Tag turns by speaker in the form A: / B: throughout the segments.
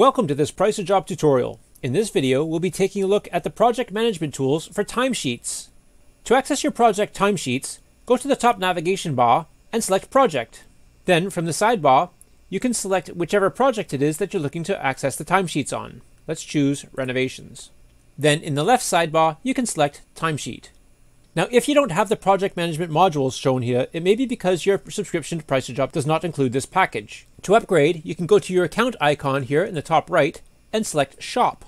A: Welcome to this Price a Job tutorial. In this video, we'll be taking a look at the project management tools for timesheets. To access your project timesheets, go to the top navigation bar and select Project. Then, from the sidebar, you can select whichever project it is that you're looking to access the timesheets on. Let's choose Renovations. Then, in the left sidebar, you can select Timesheet. Now, if you don't have the project management modules shown here, it may be because your subscription to Price a does not include this package. To upgrade, you can go to your account icon here in the top right and select Shop.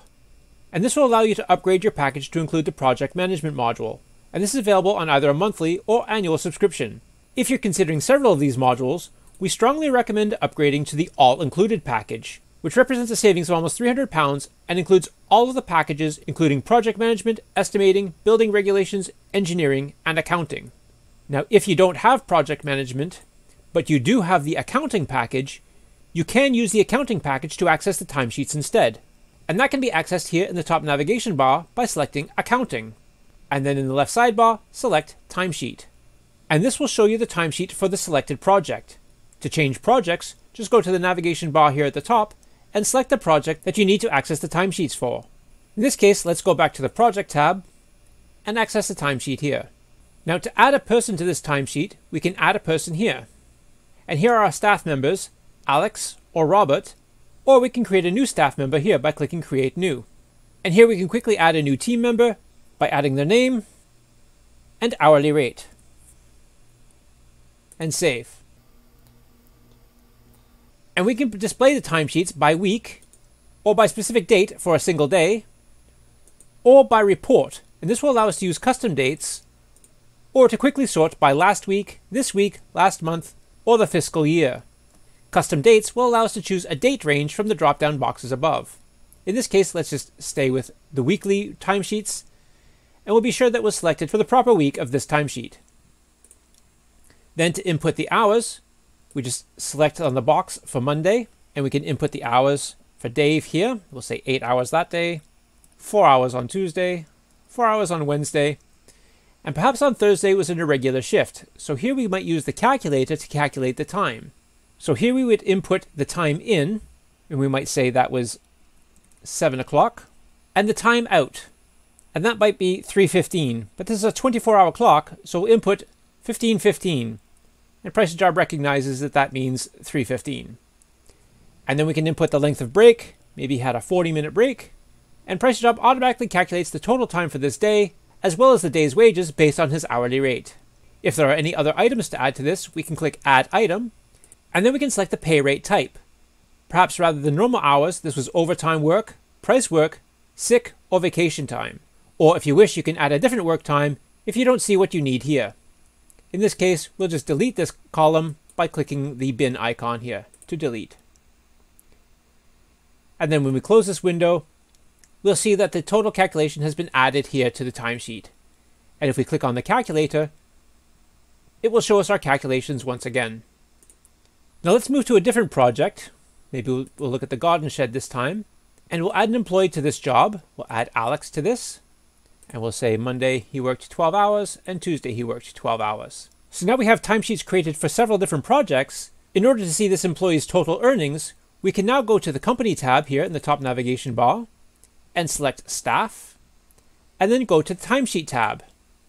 A: And this will allow you to upgrade your package to include the project management module. And this is available on either a monthly or annual subscription. If you're considering several of these modules, we strongly recommend upgrading to the All Included package, which represents a savings of almost £300 and includes all of the packages, including project management, estimating, building regulations, engineering, and accounting. Now, if you don't have project management, but you do have the accounting package, you can use the accounting package to access the timesheets instead. And that can be accessed here in the top navigation bar by selecting Accounting. And then in the left sidebar, select Timesheet. And this will show you the timesheet for the selected project. To change projects, just go to the navigation bar here at the top and select the project that you need to access the timesheets for. In this case, let's go back to the Project tab and access the timesheet here. Now to add a person to this timesheet, we can add a person here. And here are our staff members, Alex or Robert, or we can create a new staff member here by clicking Create New. And here we can quickly add a new team member by adding their name and hourly rate. And save. And we can display the timesheets by week, or by specific date for a single day, or by report. And this will allow us to use custom dates, or to quickly sort by last week, this week, last month, or the fiscal year. Custom dates will allow us to choose a date range from the drop down boxes above. In this case, let's just stay with the weekly timesheets, and we'll be sure that was selected for the proper week of this timesheet. Then to input the hours, we just select on the box for Monday, and we can input the hours for Dave here. We'll say 8 hours that day, 4 hours on Tuesday, 4 hours on Wednesday, and perhaps on Thursday was an irregular shift. So here we might use the calculator to calculate the time. So here we would input the time in, and we might say that was 7 o'clock, and the time out. And that might be 3.15, but this is a 24 hour clock, so we'll input 15.15. And Price Job recognizes that that means 3.15. And then we can input the length of break, maybe had a 40 minute break, and Price Job automatically calculates the total time for this day, as well as the day's wages based on his hourly rate. If there are any other items to add to this, we can click Add Item, and then we can select the pay rate type. Perhaps rather than normal hours, this was overtime work, price work, sick, or vacation time. Or if you wish, you can add a different work time if you don't see what you need here. In this case, we'll just delete this column by clicking the bin icon here to delete. And then when we close this window, we'll see that the total calculation has been added here to the timesheet. And if we click on the calculator, it will show us our calculations once again. Now let's move to a different project. Maybe we'll, look at the garden shed this time. And we'll add an employee to this job. We'll add Alex to this. And we'll say Monday he worked 12 hours and Tuesday he worked 12 hours. So now we have timesheets created for several different projects. In order to see this employee's total earnings, we can now go to the Company tab here in the top navigation bar and select Staff, and then go to the Timesheet tab.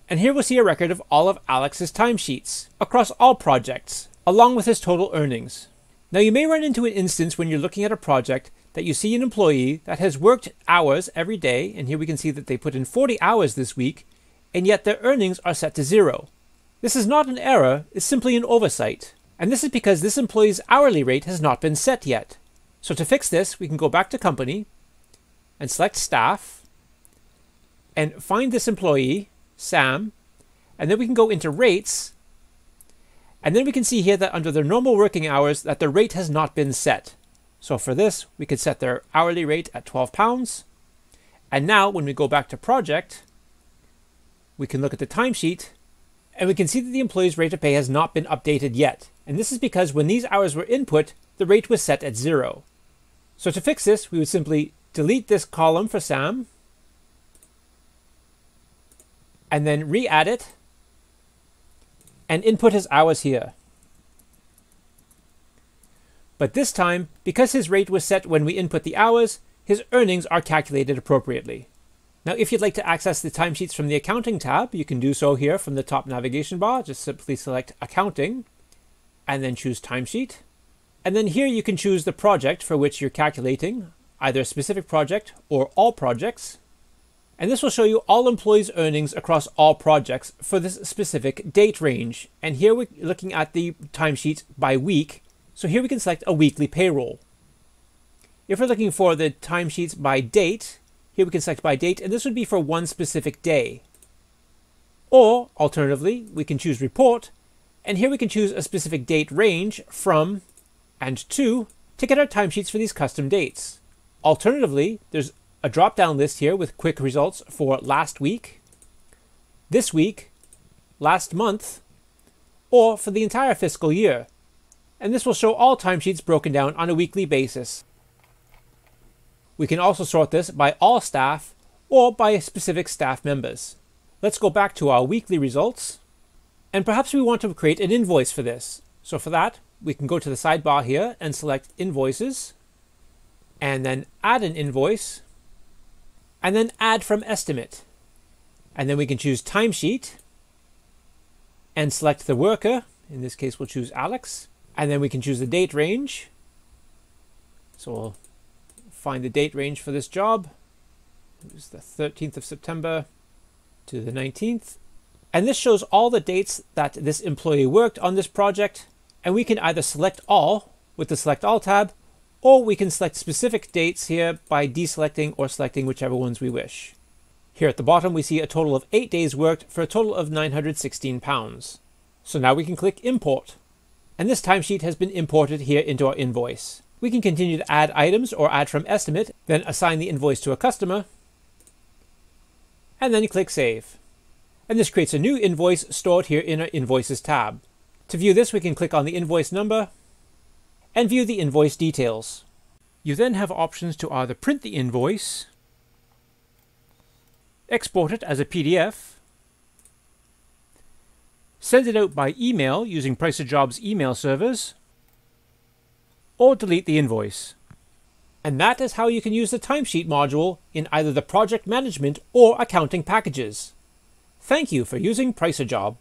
A: And here we'll see a record of all of Alex's timesheets across all projects, along with his total earnings. Now you may run into an instance when you're looking at a project that you see an employee that has worked hours every day, and here we can see that they put in 40 hours this week, and yet their earnings are set to zero. This is not an error, it's simply an oversight. And this is because this employee's hourly rate has not been set yet. So to fix this, we can go back to company and select staff and find this employee, Sam, and then we can go into rates and then we can see here that under their normal working hours that the rate has not been set. So for this, we could set their hourly rate at 12 pounds. And now when we go back to project, we can look at the timesheet and we can see that the employee's rate of pay has not been updated yet. And this is because when these hours were input, the rate was set at zero. So to fix this, we would simply delete this column for Sam and then re-add it and input his hours here. But this time, because his rate was set when we input the hours, his earnings are calculated appropriately. Now, if you'd like to access the timesheets from the Accounting tab, you can do so here from the top navigation bar. Just simply select Accounting, and then choose Timesheet. And then here you can choose the project for which you're calculating, either a specific project or all projects. And this will show you all employees' earnings across all projects for this specific date range. And here we're looking at the timesheets by week. So here we can select a weekly payroll. If we're looking for the timesheets by date, here we can select by date, and this would be for one specific day. Or, alternatively, we can choose report, and here we can choose a specific date range from and to to get our timesheets for these custom dates. Alternatively, there's a drop down list here with quick results for last week, this week, last month, or for the entire fiscal year. And this will show all timesheets broken down on a weekly basis. We can also sort this by all staff or by specific staff members. Let's go back to our weekly results. And perhaps we want to create an invoice for this. So for that, we can go to the sidebar here and select Invoices, and then add an invoice, and then add from estimate. And then we can choose timesheet and select the worker. In this case, we'll choose Alex. And then we can choose the date range. So we'll find the date range for this job. It was the 13th of September to the 19th. And this shows all the dates that this employee worked on this project. And we can either select all with the select all tab, or we can select specific dates here by deselecting or selecting whichever ones we wish. Here at the bottom, we see a total of 8 days worked for a total of 916 pounds. So now we can click import. And this timesheet has been imported here into our invoice. We can continue to add items or add from estimate, then assign the invoice to a customer, and then click Save. And this creates a new invoice stored here in our Invoices tab. To view this, we can click on the invoice number and view the invoice details. You then have options to either print the invoice, export it as a PDF, send it out by email using Price a Job's email servers, or delete the invoice. And that is how you can use the timesheet module in either the project management or accounting packages. Thank you for using Pricerjob.